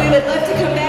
We would love to come back.